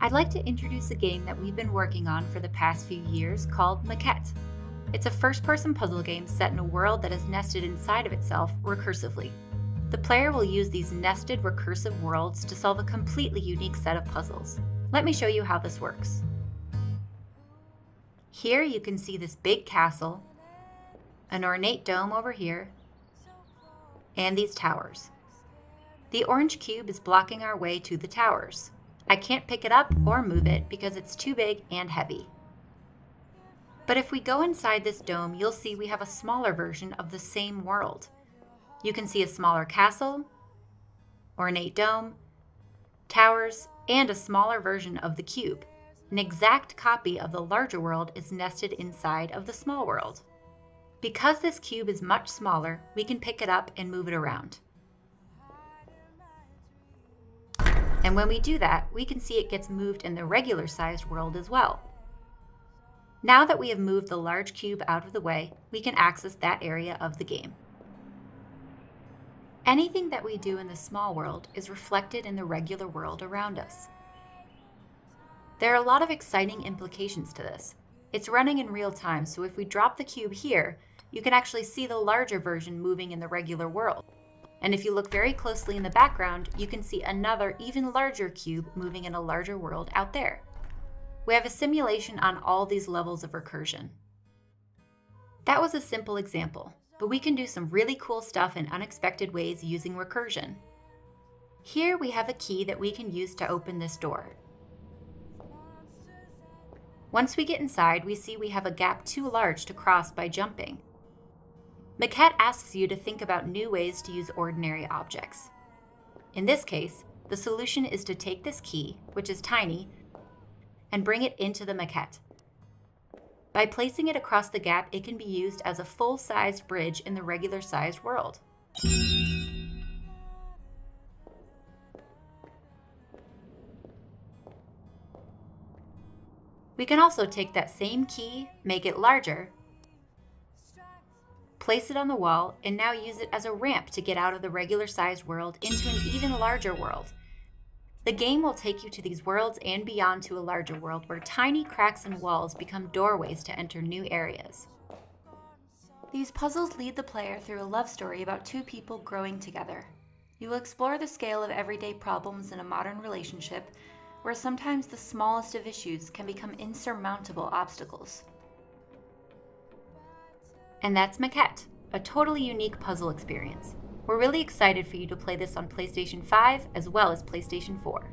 I'd like to introduce a game that we've been working on for the past few years called Maquette. It's a first person puzzle game set in a world that is nested inside of itself recursively. The player will use these nested recursive worlds to solve a completely unique set of puzzles. Let me show you how this works. Here you can see this big castle, an ornate dome over here, and these towers. The orange cube is blocking our way to the towers. I can't pick it up or move it because it's too big and heavy. But if we go inside this dome, you'll see we have a smaller version of the same world. You can see a smaller castle, ornate dome, towers, and a smaller version of the cube. An exact copy of the larger world is nested inside of the small world. Because this cube is much smaller, we can pick it up and move it around. And when we do that, we can see it gets moved in the regular sized world as well. Now that we have moved the large cube out of the way, we can access that area of the game. Anything that we do in the small world is reflected in the regular world around us. There are a lot of exciting implications to this. It's running in real time, so if we drop the cube here, you can actually see the larger version moving in the regular world. And if you look very closely in the background, you can see another even larger cube moving in a larger world out there. We have a simulation on all these levels of recursion. That was a simple example, but we can do some really cool stuff in unexpected ways using recursion. Here we have a key that we can use to open this door. Once we get inside, we see we have a gap too large to cross by jumping. Maquette asks you to think about new ways to use ordinary objects. In this case, the solution is to take this key, which is tiny, and bring it into the maquette. By placing it across the gap, it can be used as a full-sized bridge in the regular-sized world. We can also take that same key, make it larger, place it on the wall, and now use it as a ramp to get out of the regular sized world into an even larger world. The game will take you to these worlds and beyond to a larger world where tiny cracks in walls become doorways to enter new areas. These puzzles lead the player through a love story about two people growing together. You will explore the scale of everyday problems in a modern relationship where sometimes the smallest of issues can become insurmountable obstacles. And that's Maquette, a totally unique puzzle experience. We're really excited for you to play this on PlayStation 5 as well as PlayStation 4.